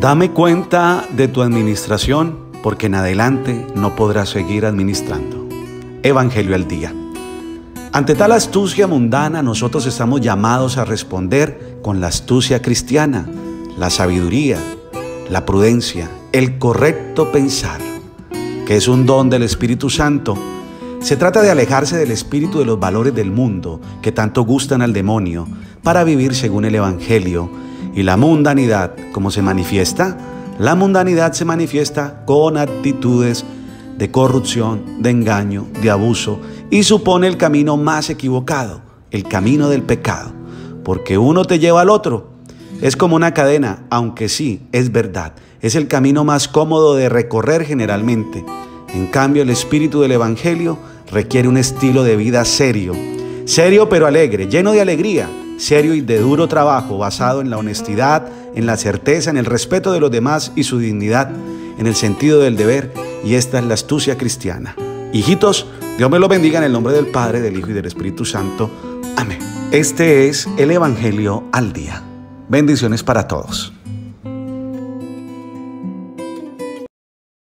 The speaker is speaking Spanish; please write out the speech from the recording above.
Dame cuenta de tu administración, porque en adelante no podrás seguir administrando. Evangelio al día. Ante tal astucia mundana, nosotros estamos llamados a responder con la astucia cristiana, la sabiduría, la prudencia, el correcto pensar, que es un don del Espíritu Santo. Se trata de alejarse del espíritu de los valores del mundo que tanto gustan al demonio para vivir según el Evangelio y la mundanidad, ¿cómo se manifiesta? La mundanidad se manifiesta con actitudes de corrupción, de engaño, de abuso y supone el camino más equivocado, el camino del pecado, porque uno te lleva al otro. Es como una cadena, aunque sí, es verdad, es el camino más cómodo de recorrer generalmente. En cambio, el espíritu del Evangelio requiere un estilo de vida serio, serio pero alegre, lleno de alegría, serio y de duro trabajo, basado en la honestidad, en la certeza, en el respeto de los demás y su dignidad, en el sentido del deber, y esta es la astucia cristiana. Hijitos, Dios me lo bendiga en el nombre del Padre, del Hijo y del Espíritu Santo. Amén. Este es el Evangelio al día. Bendiciones para todos.